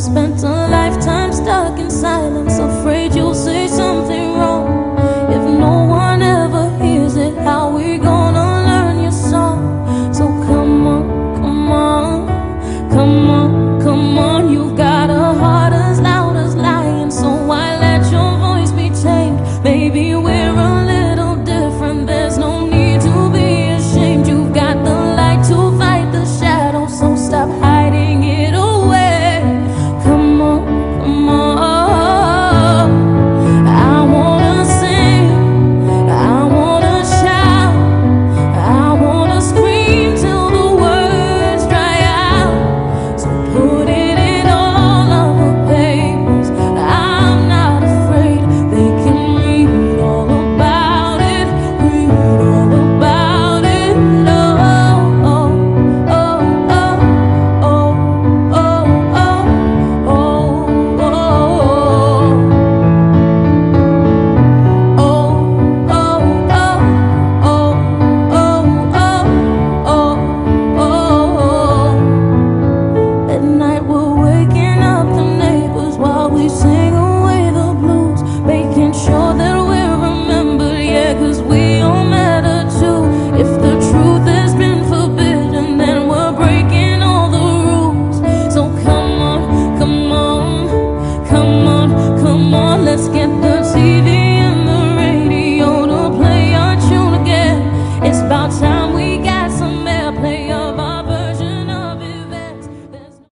spent a lifetime stuck in silence, afraid you'll say something.